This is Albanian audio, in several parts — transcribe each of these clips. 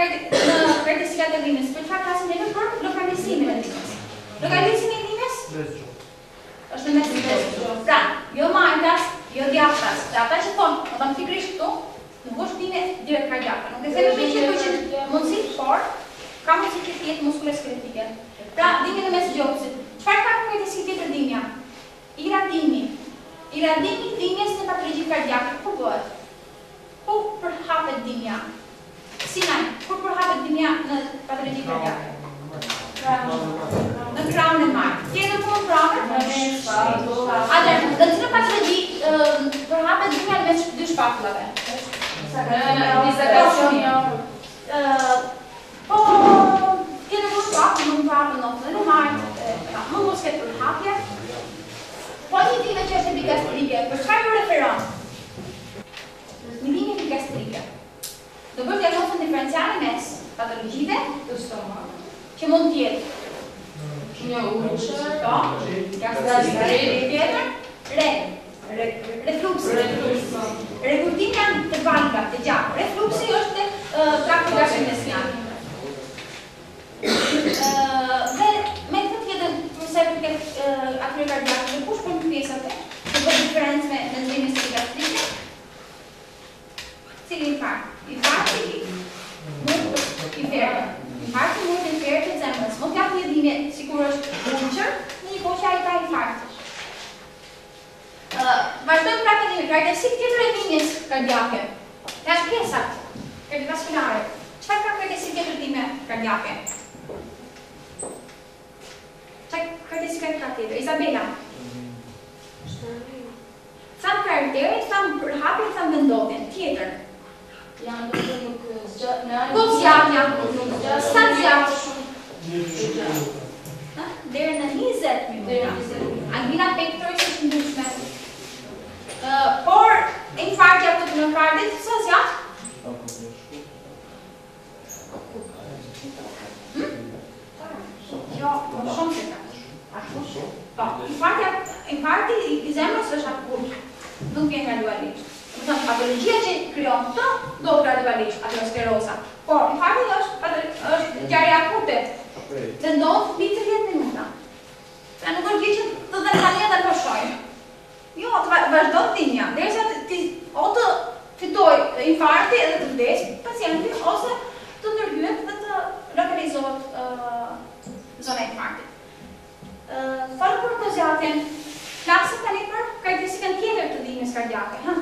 në e të e dhimës, për të fatë të asim e nuk përkët lokalisimin e dhimës. Lokalisimin e dhimës? është në mesin të qërë. Pra, jo majtas, jo djaftas. Dhe pra, ata që tonë, në tamë të krisht këtu, nuk është dhime direkt ka Nuk e se përkët e përkët e përkët e ka mundësit që këtë jetë muskule skeletike. Pra, dhimi në mes gjopësit. Qëfar ka këtë të si këtë dhimja? Ira në patrëgjit kardiakë. Kërë bëhet? Kërë përhapët dhimja? Sinaj? dhe të një në patrëgjit për një. Në kramën e marë. Kje në po në kramën? Në në shpatullë. Ate, dhe të po, në patrëgjit, do në hape dhe një veç dy shpatullëve. Në në në në në në në në në në në në në në në në në në në në Po një dhime që është e bigastrike, për qëka ju referon? Në dhime në bigastrike. Dë bërë të jatë ofën diferencialin e patologite lo stomaco. Piemontiere, Pneurice, no? Gastrite, re, reflusso, reflusso, recutina, valva, già, Kërdesik si këtë njështë kardiake, dhe ashtë Të kerdivacionare, qëta kërdesik tjetër kardiake? Qëta kërdesik tjetër tjetër? Isabella? Qëta kërderit? Qëta kërderit, qëta në gërhatit, qëta në si këtë Ja, ndonës të më kështë gjatë. Kukës gjatë, ja, kukës gjatë. Sënës gjatë. Dere në 50 Dere në 20 minuta. Angina pektore qështë ndonës E në farë kja këtë në farë dhe të fësës, ja? Në farë të i zemrës është atë kurë, nuk vjen nga dualisht. Në të patologia që kryon të, do të gradualisht, atë në sklerosa. Por, në farë të është gjarja kurëte, dhe do të bitë të vjetë në mëta. nuk është gjithë të dhe të një të përshojnë. Po jo, të vazhdo të dinja, dhe e se o të fitoj infarti edhe të vdesh pacientin, ose të ndërgjuhet dhe të lokalizohet zona infarti. Falë për të zjatën, klasë të një për kajtësikën tjetër të dhimi kardiake.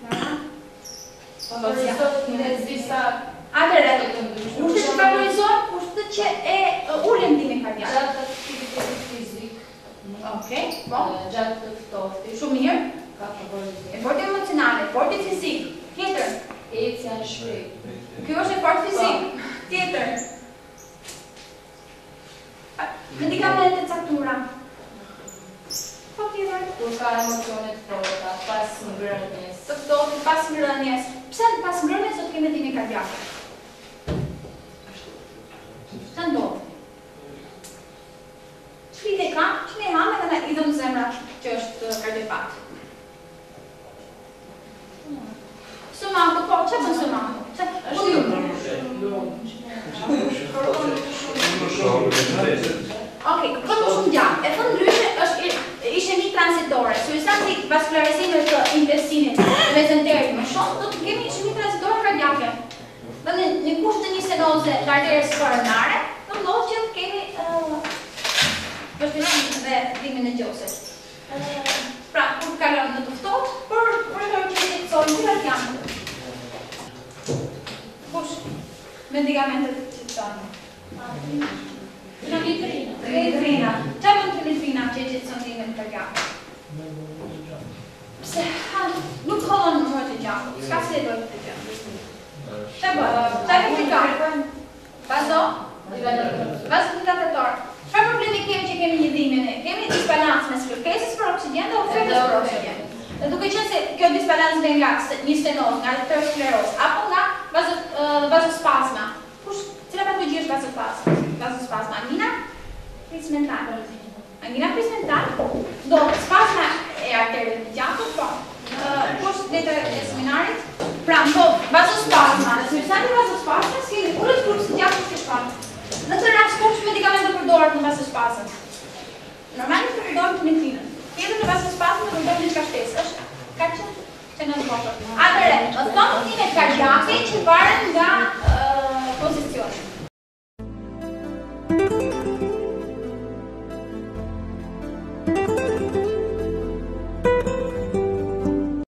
Në në zvisa... A të redë, u shtë të kalorizohet, u shtë të që e ullën dhimi kardiake. Gjatë të fizikë. Ok, po. Gjatë të fitohet. Shumë mirë. E fort emocionale, fort i fizik. Tjetër. E i cja Kjo është e fort fizik. Po. Tjetër. Këndi ka me të caktura? Po tjetër. Kur ka emocionet forta, pas mërënjes. Të pëtoti, pas mërënjes. Pse në pas mërënjes do të ti një kardiakë? Të ndonë. Që një ka, që një hame dhe me idhëm zemra që është kardipatë. Sëmanku, po, që bënë sëmanku? Që Ok, këtë shumë djamë, e fëmë është ishe një transitore, së isa vaskularizime të intestinit, me të nderi më shumë, do të kemi një transitore kardiake. Dhe në një kushtë një senoze të arterës koronare, në mdojë që të kemi dhe dhimin e gjosës. Pra, kur kalonë në të cilat janë? të tani? Tramitrina. Tramitrina. Qa mund të nëtrina që të në në të se të gjakë? Qa bërë? Qa këtë gjakë? Bazo? Bazo të të të të të të të të të të të të të të të të të të të dhe duke qenë se kjo disbalans dhe nga një stenoz, nga të të skleros, apo nga vazospasma. Kush, cila pa të gjithë vazospasma? Vazospasma, angina? Prismental. Angina prismental? Do, spasma e arterit të gjatë, po. Kush, dhe të seminarit? Pra, do, vazospasma. Në të mërësani vazospasma, s'kejnë kërës kërës të gjatë, vai andar